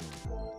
Bye.